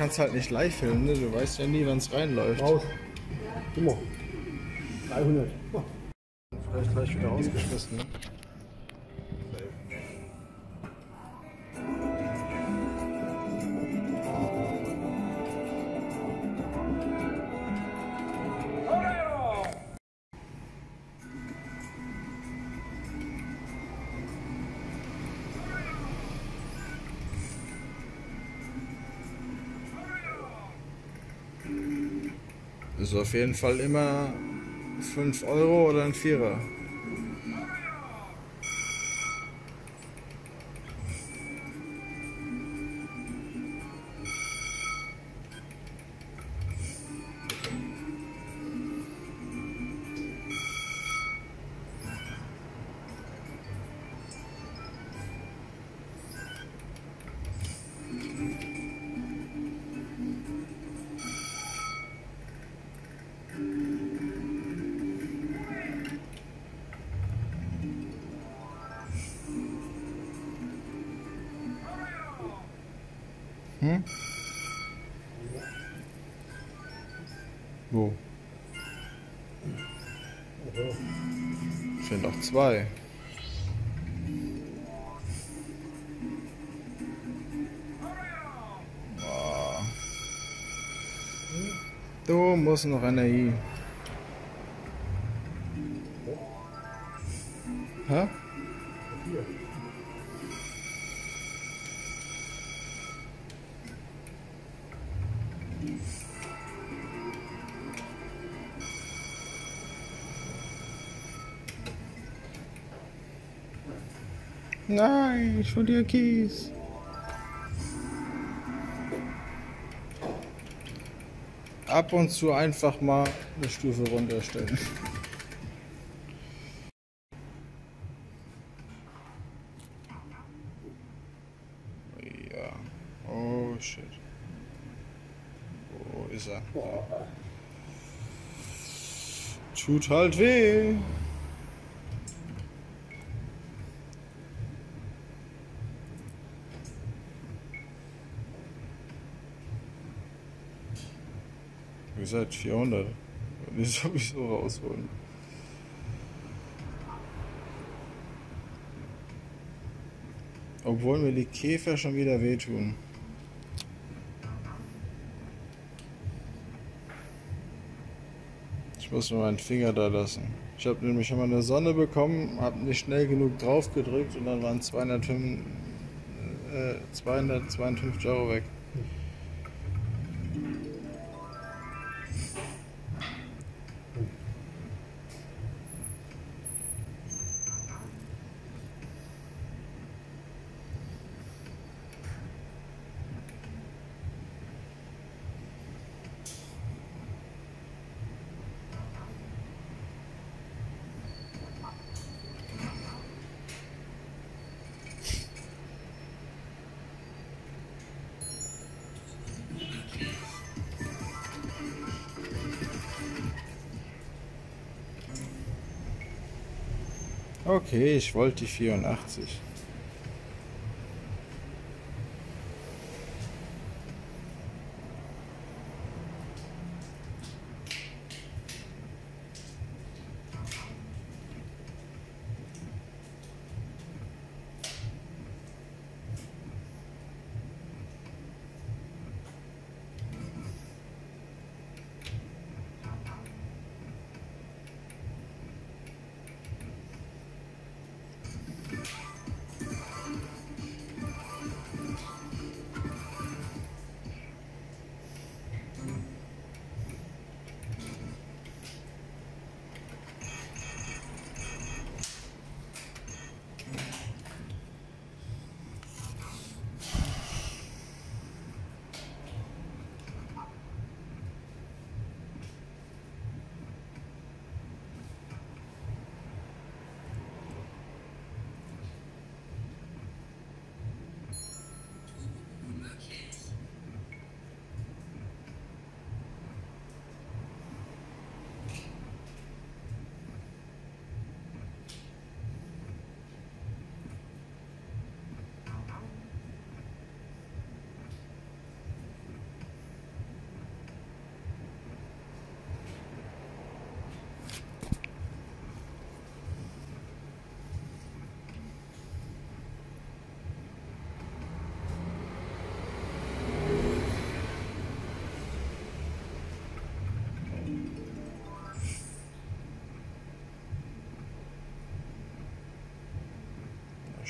kannst du halt nicht live filmen, ne? Du weißt ja nie, wann es reinläuft. Raus. Immer. 300. Oh. Vielleicht gleich wieder ausgeschmissen, ne? Ist auf jeden Fall immer 5 Euro oder ein Vierer. Hm? Wo? Sind noch zwei. Du musst noch einer hin. Hä? Nein, schon dir Kies. Ab und zu einfach mal eine Stufe runterstellen. Ja. Oh shit. Wo ist er? Tut halt weh. Gesagt, 400. Die sowieso rausholen. Obwohl mir die Käfer schon wieder wehtun. Ich muss nur meinen Finger da lassen. Ich habe nämlich schon mal eine Sonne bekommen, habe nicht schnell genug drauf gedrückt und dann waren 205, äh, 252 Euro weg. Okay, ich wollte die 84.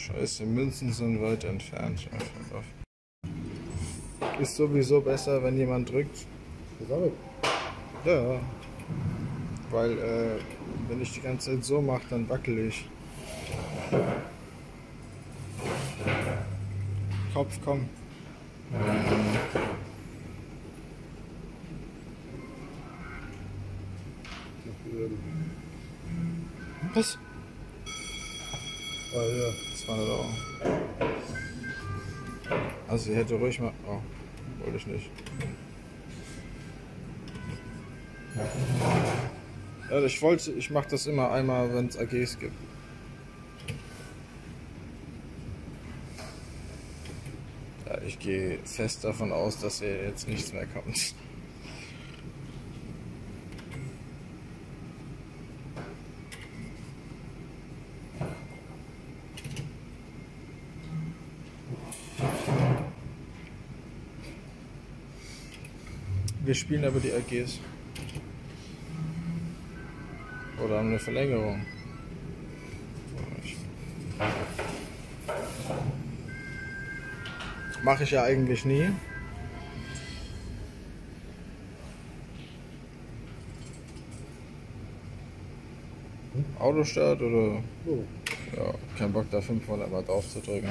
Scheiße, Münzen sind weit entfernt. Ist sowieso besser, wenn jemand drückt. Ja. Weil, äh, wenn ich die ganze Zeit so mache, dann wackel ich. Kopf, komm. Was? Ah, ja. 200 Euro. Also, sie hätte ruhig mal. Oh, wollte ich nicht. Ja, ich wollte, ich mache das immer einmal, wenn es AGs gibt. Ja, ich gehe fest davon aus, dass hier jetzt nichts mehr kommt. Wir spielen aber die AGs. Oder haben eine Verlängerung. Mache ich ja eigentlich nie. Autostart oder So. ja, kein Bock da 500 Mal drauf zu drücken,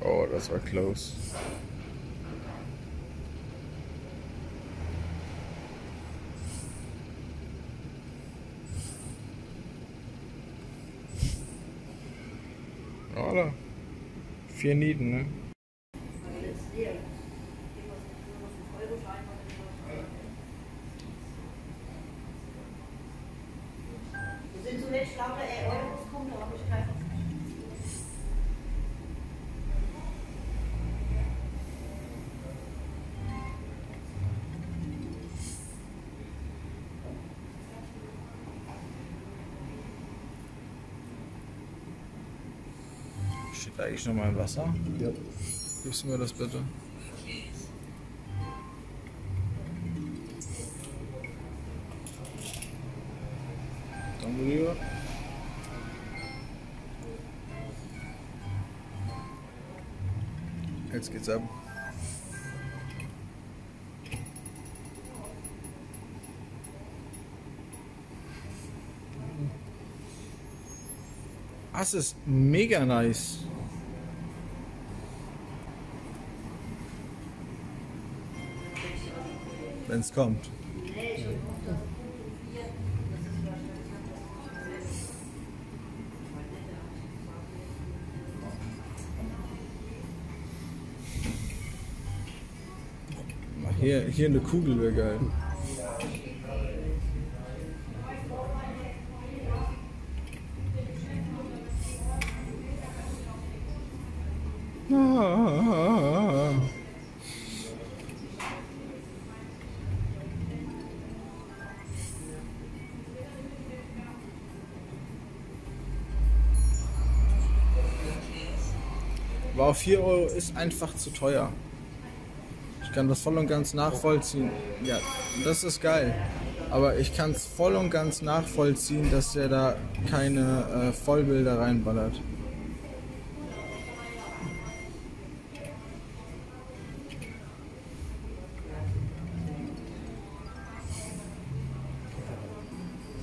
Oh, das war close. Vier Nieten, ne? Steht da eigentlich noch mal im Wasser? Ja. Gibst du mir das bitte? Danke lieber. Jetzt geht's ab. Das ist mega nice. Wenn es kommt. Hier, hier eine Kugel wäre geil. Auf 4 Euro ist einfach zu teuer. Ich kann das voll und ganz nachvollziehen. Ja, das ist geil. Aber ich kann es voll und ganz nachvollziehen, dass er da keine äh, Vollbilder reinballert.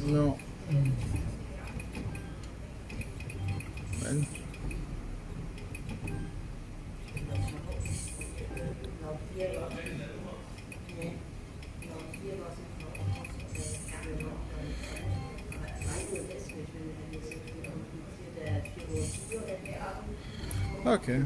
No. Okay.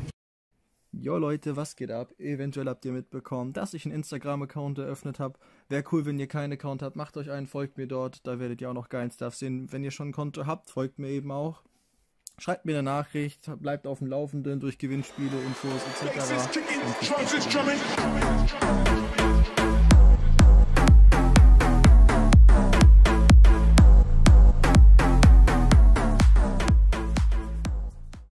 Jo Leute, was geht ab? Eventuell habt ihr mitbekommen, dass ich einen Instagram-Account eröffnet habe. Wäre cool, wenn ihr keinen Account habt, macht euch einen, folgt mir dort. Da werdet ihr auch noch geilen Stuff sehen. Wenn ihr schon ein Konto habt, folgt mir eben auch. Schreibt mir eine Nachricht, bleibt auf dem Laufenden durch Gewinnspiele, Infos etc.